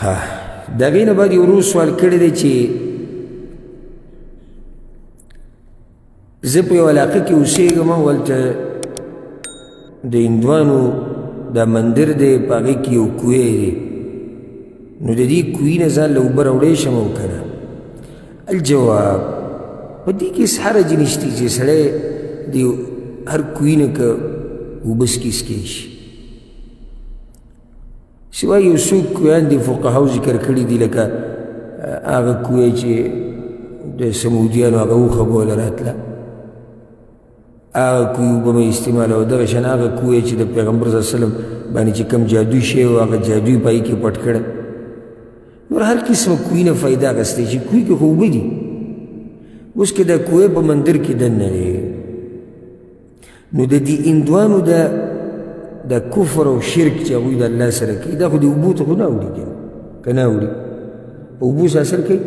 ها دغې نه بعد یو روز سوال کړی دی چې زه په یو علاقه کې اوسېږم هلته د هندوانو دا مندر دی په هغې کې یو کوی دی نو د دې کوی نه ځان له اوبه راوړی شم او که نه الجواب په دې کې هېڅ حرج نشته چې سړی د هر کوی نه که اوبه سکي سکی شي سوا یو څو کویان دي فقهاو ذکر کړي دي لکه هغه کوی چې د سمودیانو هغه اوښه بوله راتله هغه کوی اوبه مې استعمالوه دغه شان هغه کوی چې د پیغمبر صلی وسلم باندې چې کوم جادو شی و هغه جادوی پای کې پټ کړی نور هر قسمه کوی نه فایده اخیستی چې کوی کې خو اوبه دي اوس که دا کوی په مندر کې دننه دی نو د دې اندوانو د د کفر او شرک چې هغوی د الله سره کوي دا خو د اوبو ته خو نه اوړي که که نه اوړي په اوبو څه اثر کوي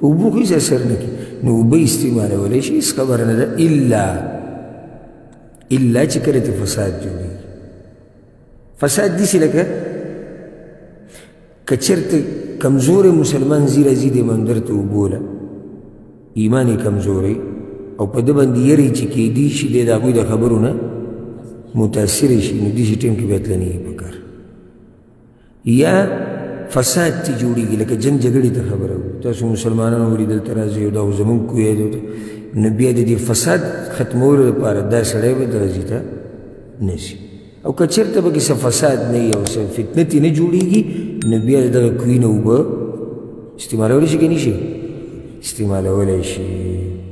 په اوبو خو هېڅ اثر نه کوي نو اوبه استعمالولی شي هېڅ خبره نه ده الا الا چې کله ته فساد جوړېږي فساد دي سي لکه کچرته کمزور مسلمان زیره زی دی مندر ته وبوله ایمان کمزوري او په د باندې یری چې کې دي شي د هغوی د خبرو نه متاثر شي نو دې ټیم کې به تلنی پکار یا فساد تی جوړیږي لکه جنگ جګړې ته خبره تاسو مسلمانان وری دلته راځي او دا زمون کوی دی نو بیا د دې فساد ختمولو لپاره دا سړی به درځي ته نشي او که چېرته پکې څه فساد نه وي او څه فتنه ترې نه جوړېږي نو بیا د دغه کوی نه اوبه استعمالولی شي که نه شي استعمالولی شي